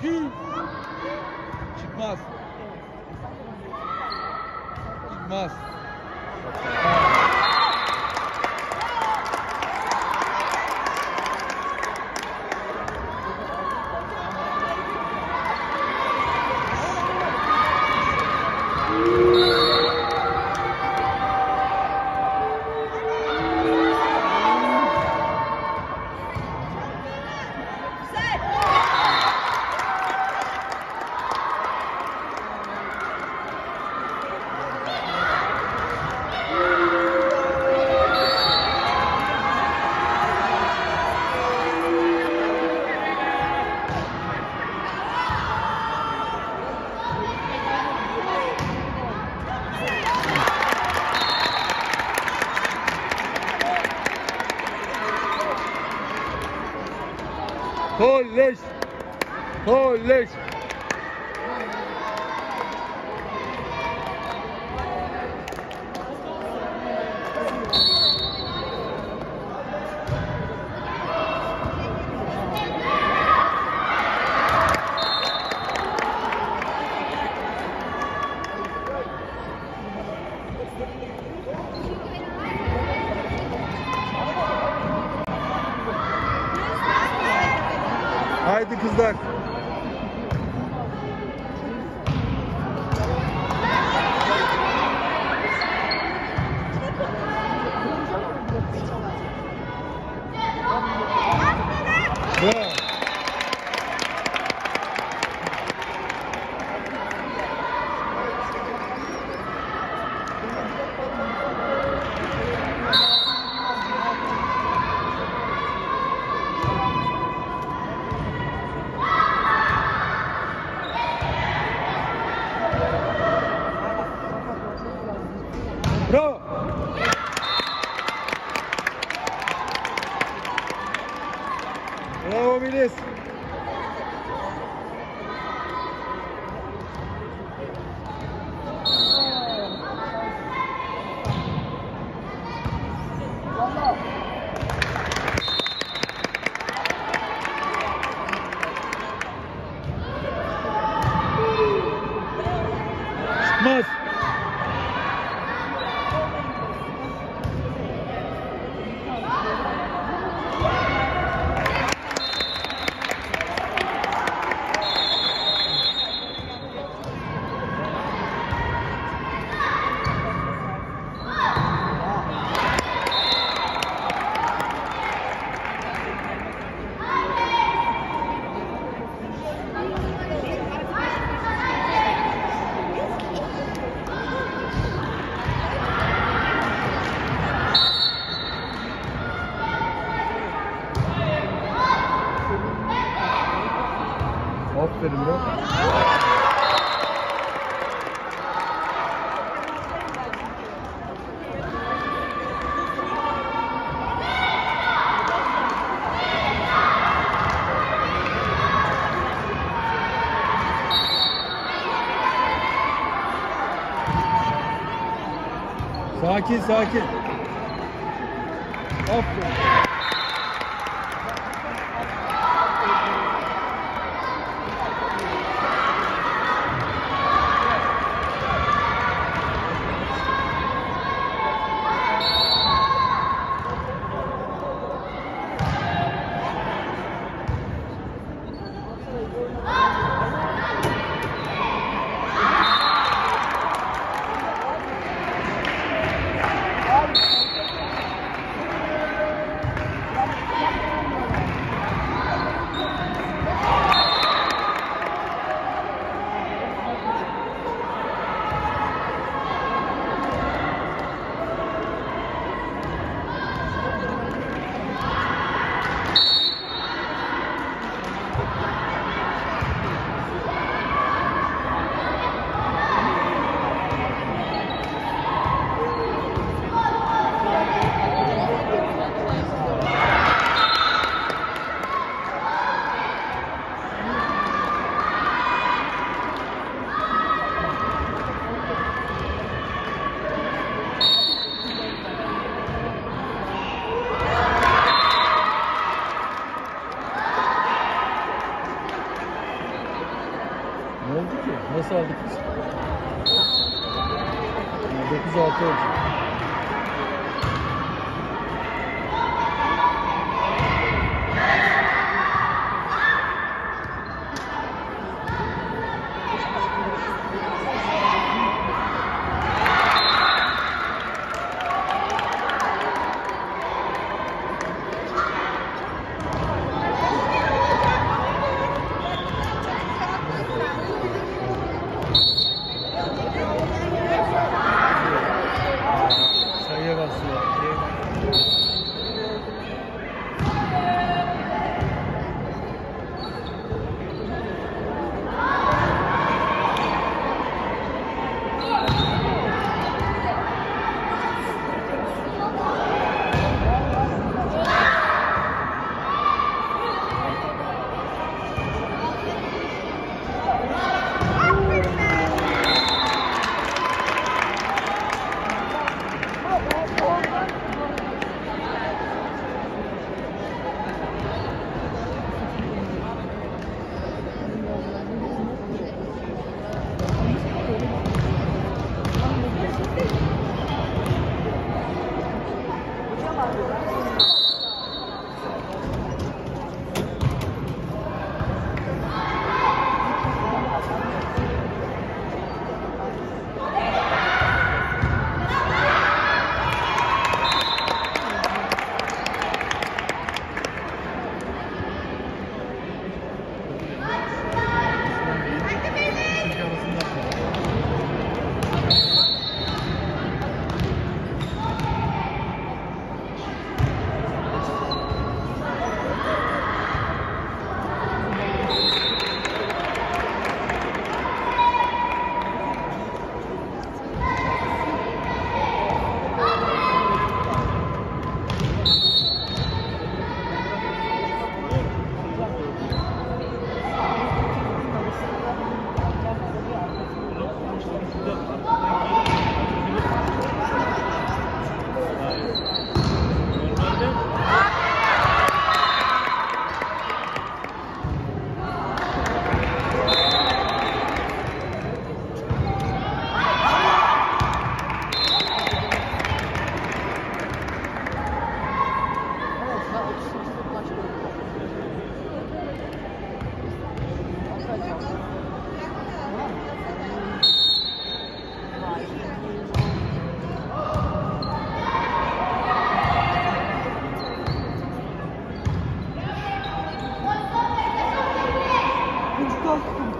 Çıkmaz. Çıkmaz. Kolleş. Polish! Polish! чердак. Bro! Bravo Milis! Mas Sakin sakin. Aferin. 9-6 olacak. Oh, to the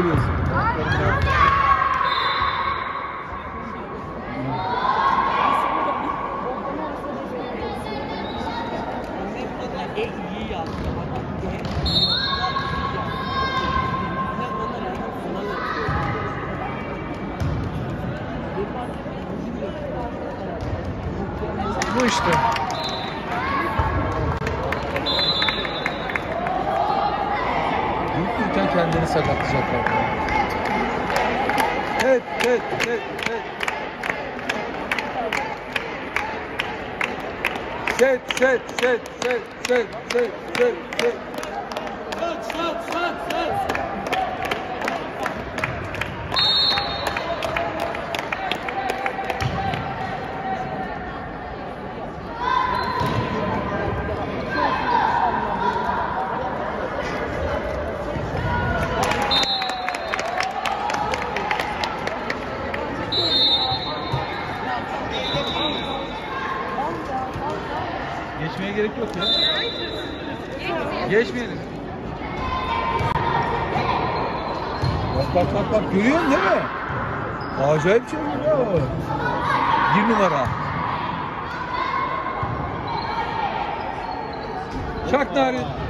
вылез. Kendini sakatlayacaklar. Evet, evet, evet, evet. Set, set, set, set, set, set, set, set. Acayip şey ya. Bir numara. Çak Narin.